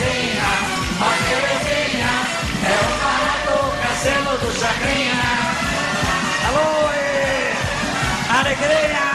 Chacrinha, morte vizinha, é o parador castelo do Chacrinha. Alô, e... alegria!